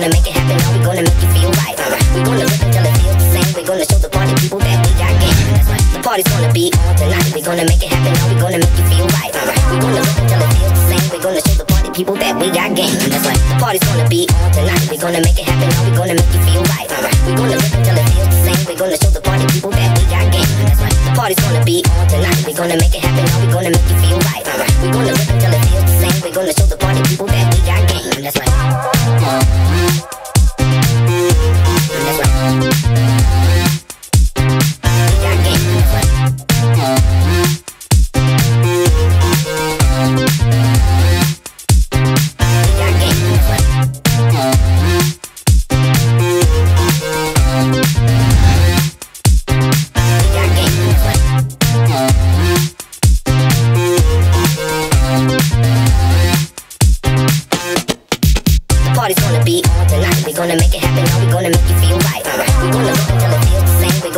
gonna make it happen, we gonna make you feel right. Uh, we gonna live until it feels the same. We gonna show the party people that we got game. That's right. The party's gonna be on tonight. We gonna make it happen, we gonna make you feel right. Uh, we gonna live until it feels the same. We gonna show the party people that we got game. That's right. The party's gonna be on tonight. We gonna make it happen, we gonna make you feel right. Uh, we gonna live until it feels the same. We gonna show the party people that we got game. That's right. The party's gonna be on tonight. We gonna make it happen, we gonna make you feel right. Uh, we gonna live until it feels the same. We gonna show the party people that we got game. That's right. Uh, party's gonna be on tonight. We gonna make it happen. Now we gonna make you feel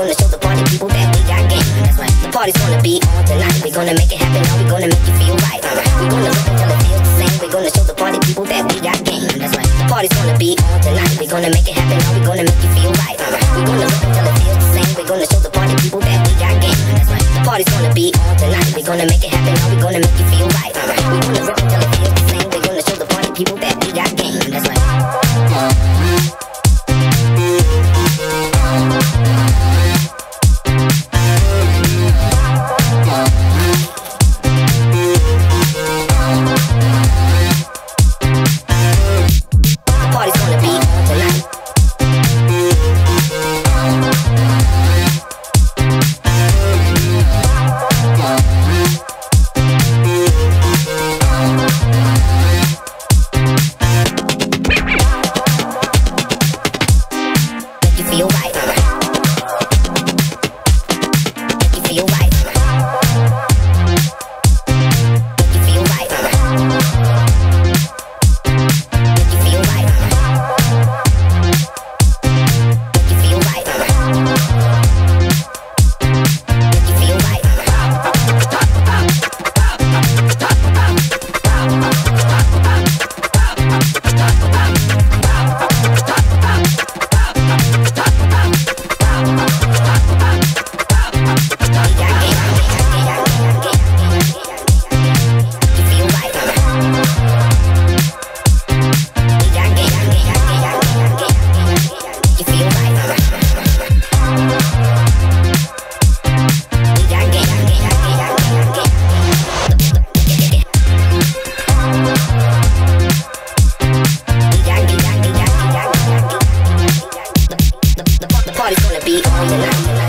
gonna show the party people that we got game. That's right. The party's gonna be on tonight. We gonna make it happen. Now we gonna make you feel right. Alright. We gonna rip until it feels the same. We gonna show the party people that we got game. That's right. The party's gonna be on tonight. We're gonna make it happen. Now we're gonna make you feel right. Alright. We gonna rip until it feels the same. We're gonna show the party people that we got game. That's right. The party's gonna be on tonight. We're gonna make it you right. The party's